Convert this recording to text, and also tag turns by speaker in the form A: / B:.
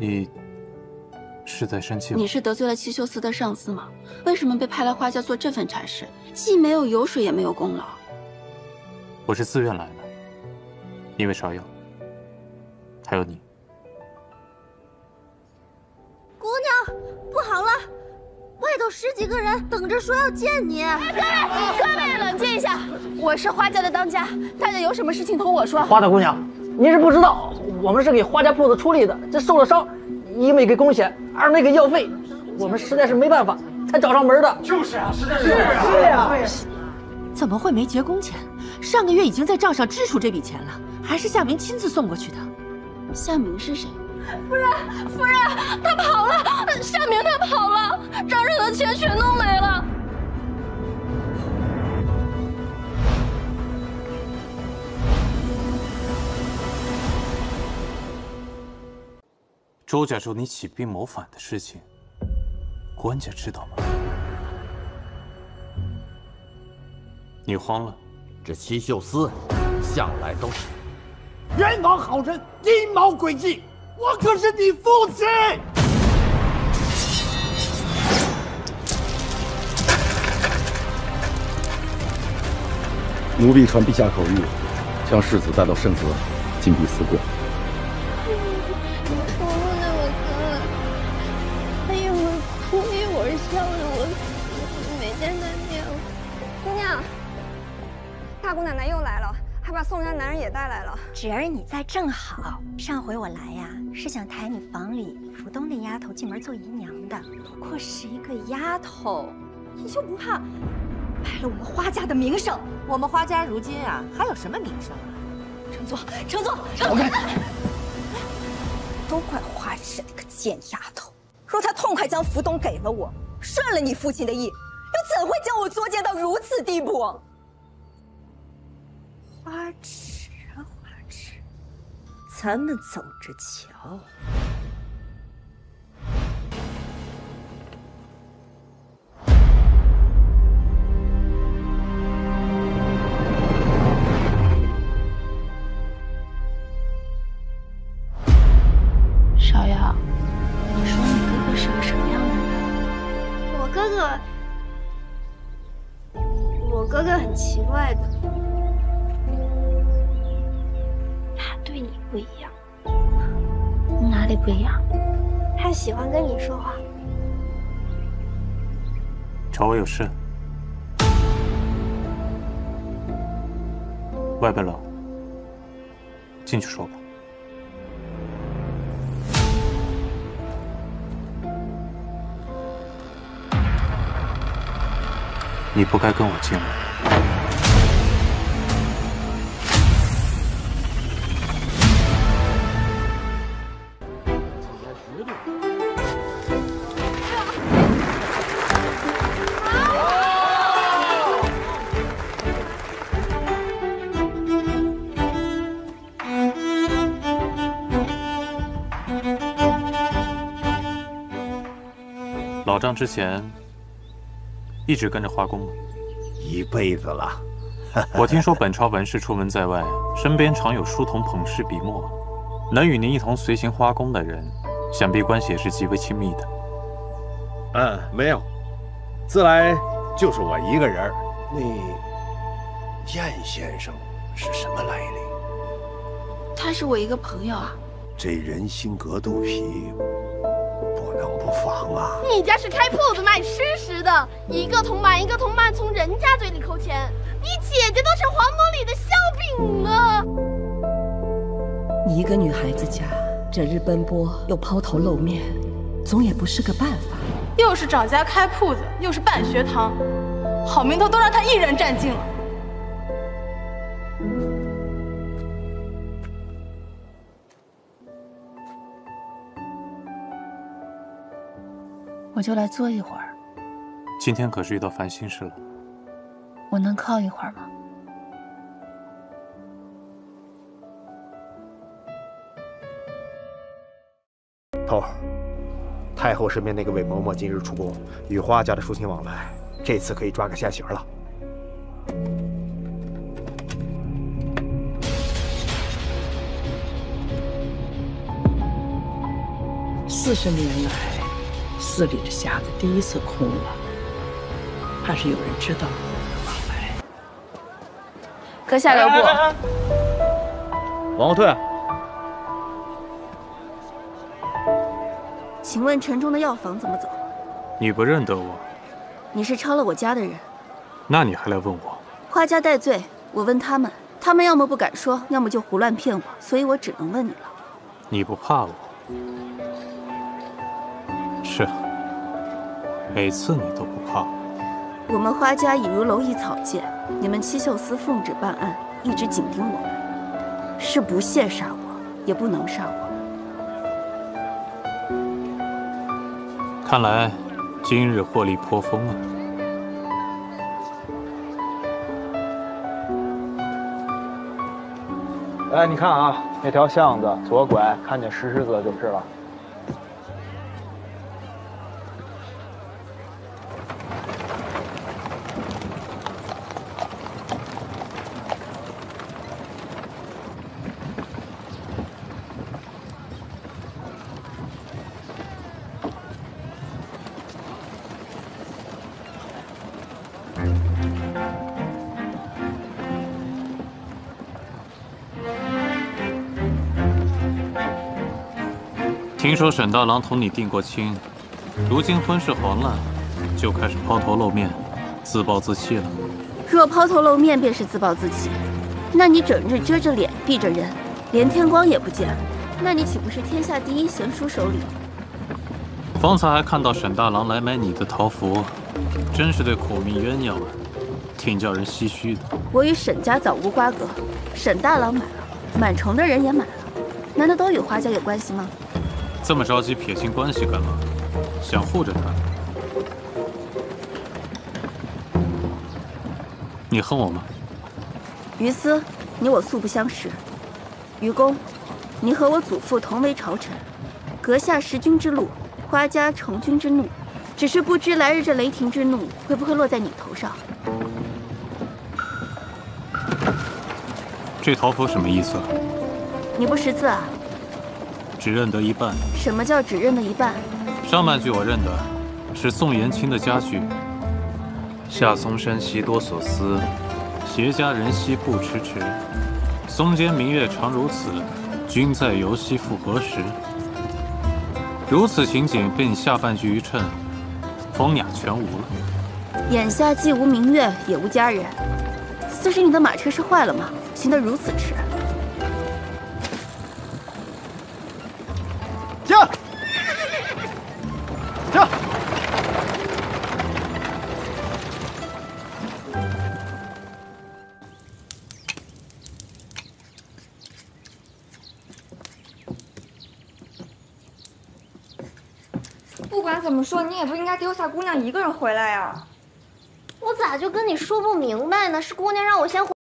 A: 你是在生气吗？
B: 你是得罪了七秀司的上司吗？为什么被派来花家做这份差事？既没有油水，也没有功劳。
A: 我是自愿来的，因为芍药，还有你。
C: 姑娘，不好了，外头十几个人等着说要见你。
D: 各位，各位冷静一下，我是花家的当家，大家有什么事情同我说。
E: 花大姑娘，您是不知道，我们是给花家铺子出力的，这受了伤，一没给工钱，二没给药费，我们实在是没办法才找上门的。
F: 就是啊，实在是
E: 是啊。
G: 怎么会没结工钱？上个月已经在账上支出这笔钱了，还是夏明亲自送过去的。
B: 夏明是谁？
D: 夫人，夫人，他跑了，
A: 周家咒你起兵谋反的事情，官家知道吗？你慌了？
H: 这七秀司向来都是
F: 冤枉好人，阴谋诡计。我可是你父亲。
I: 奴婢传陛下口谕，将世子带到圣泽，禁闭思过。
J: 大姑奶奶又来了，还把宋家男人也带来了。
K: 侄儿你在正好，上回我来呀，是想抬你房里福东那丫头进门做姨娘的，不过是一个丫头，
G: 你就不怕败了我们花家的名声？我们花家如今啊，还有什么名声啊？
K: 乘坐，乘坐，
G: 走开！
K: 都怪花氏那个贱丫头，若她痛快将福东给了我，顺了你父亲的意，又怎会将我作践到如此地步？花痴啊花痴，咱们走着瞧。
B: 芍药，你说你哥哥是个什么样的人？
C: 我哥哥，我哥哥很奇怪的，不一样。
B: 哪里不一样？
C: 他喜欢跟你说话。
A: 找我有事？外边冷，进去说吧。你不该跟我进来。老丈之前一直跟着花宫吗？
L: 一辈子了。
A: 我听说本朝文士出门在外，身边常有书童捧诗笔墨，能与您一同随行花宫的人，想必关系也是极为亲密的。
L: 嗯，没有，自来就是我一个人儿。
M: 那燕先生是什么来历？
B: 他是我一个朋友啊。
M: 这人心隔肚皮，不能不防啊！
D: 你家是开铺子卖吃食的，一个铜板一个铜板从人家嘴里抠钱，你姐姐都是皇宫里的笑柄了。
G: 你一个女孩子家，整日奔波又抛头露面，总也不是个办法。
N: 又是找家开铺子，又是办学堂，好名头都让他一人占尽了。
B: 我就来坐一会儿。
A: 今天可是遇到烦心事了。
B: 我能靠一会儿吗？
L: 头儿，太后身边那个韦嬷嬷今日出宫，与花家的书信往来，这次可以抓个现行了。
G: 四十年来，寺里的匣子第一次空了，怕是有人知道往来。
B: 阁下留步。
I: 往后退。
B: 请问城中的药房怎么走？
A: 你不认得我，
B: 你是抄了我家的人，
A: 那你还来问我？
B: 花家戴罪，我问他们，他们要么不敢说，要么就胡乱骗我，所以我只能问你了。
A: 你不怕我？是，每次你都不怕我。
B: 我们花家已如蝼蚁草芥，你们七秀司奉旨办案，一直紧盯我们，是不屑杀我，也不能杀我。
A: 看来今日获利颇丰啊！
L: 哎，你看啊，那条巷子左拐，看见石狮子就是了。
A: 听说沈大郎同你定过亲，如今婚事黄了，就开始抛头露面、自暴自弃了。
B: 若抛头露面便是自暴自弃，那你整日遮着脸避着人，连天光也不见，那你岂不是天下第一贤淑首领？
A: 方才还看到沈大郎来买你的桃符，真是对苦命鸳鸯啊，挺叫人唏嘘的。
B: 我与沈家早无瓜葛，沈大郎买了，满城的人也买了，难道都与花家有关系吗？
A: 这么着急撇清关系干嘛？想护着他？你恨我吗？
B: 于私，你我素不相识。于公，你和我祖父同为朝臣，阁下识君之路，花家成君之怒，只是不知来日这雷霆之怒会不会落在你头上。
A: 这桃符什么意思？
B: 你不识字啊？
A: 只认得一半。
B: 什么叫只认得一半？
A: 上半句我认得，是宋延清的佳句。夏松山悉多所思，携家人兮不迟迟。松间明月常如此，君在游兮复何时？如此情景被你下半句一衬，风雅全无了。
B: 眼下既无明月，也无佳人，四是你的马车是坏了吗？行得如此迟。
J: 不管怎么说，你也不应该丢下姑娘一个人回来呀。
D: 我咋就跟你说不明白呢？是姑娘让我先回。